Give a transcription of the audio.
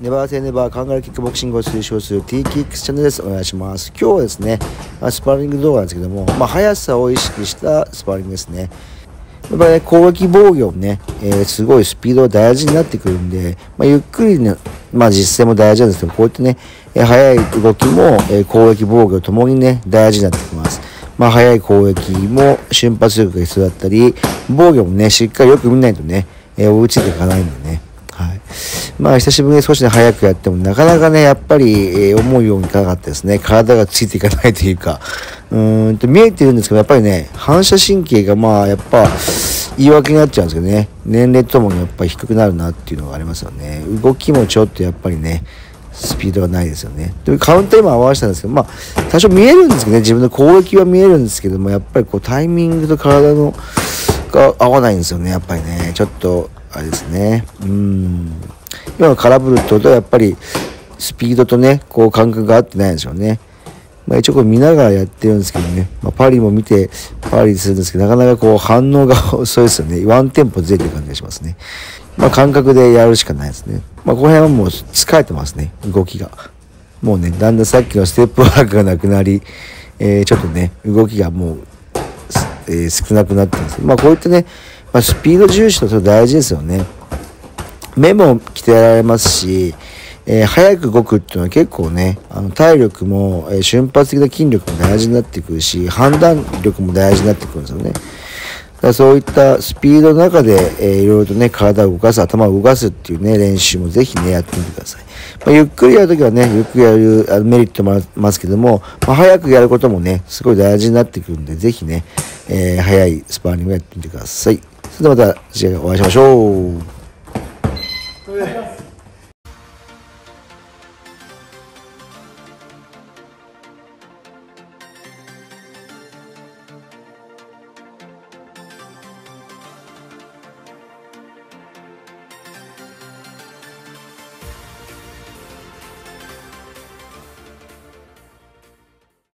ネバーテネバーカンガルキックボクシングを推奨する T キックチャンネルです。お願いします。今日はですね、スパーリング動画なんですけども、まあ、速さを意識したスパーリングですね。やっぱね、攻撃防御ね、えー、すごいスピードが大事になってくるんで、まあ、ゆっくりね、まあ、実践も大事なんですけど、こうやってね、え、速い動きも、え、攻撃防御ともにね、大事になってきます。まあ、速い攻撃も瞬発力が必要だったり、防御もね、しっかりよく見ないとね、え、追いついていかないんでね。まあ、久しぶりに少しね、早くやっても、なかなかね、やっぱり、え、思うようにいかなかったですね。体がついていかないというか、うんと、見えてるんですけど、やっぱりね、反射神経がまあ、やっぱ、言い訳になっちゃうんですけどね、年齢ともにやっぱり低くなるなっていうのがありますよね。動きもちょっとやっぱりね、スピードがないですよね。でカウント今合わせたんですけど、まあ、多少見えるんですけどね、自分の攻撃は見えるんですけども、やっぱりこう、タイミングと体の、が合わないんですよね、やっぱりね。ちょっと、あれですね。うん。今の空振るってことはやっぱりスピードとね、こう感覚が合ってないんでしょうね。まあ一応これ見ながらやってるんですけどね。まあ、パリも見てパリするんですけど、なかなかこう反応が遅いですよね。ワンテンポずれてる感じがしますね。まあ感覚でやるしかないですね。まあこの辺はもう疲れてますね、動きが。もうね、だんだんさっきのステップワークがなくなり、えー、ちょっとね、動きがもう、えー、少なくなってます。まあこういったね、まあ、スピード重視とと大事ですよね。目も鍛えられますし、えー、早く動くっていうのは結構ね、あの体力も、えー、瞬発的な筋力も大事になってくるし、判断力も大事になってくるんですよね。だからそういったスピードの中で、えー、いろいろとね、体を動かす、頭を動かすっていうね、練習もぜひね、やってみてください。まあ、ゆっくりやるときはね、ゆっくりやるあのメリットもありますけども、まあ、早くやることもね、すごい大事になってくるんで、ぜひね、えー、早いスパーリングやってみてください。それではまた次回お会いしましょう。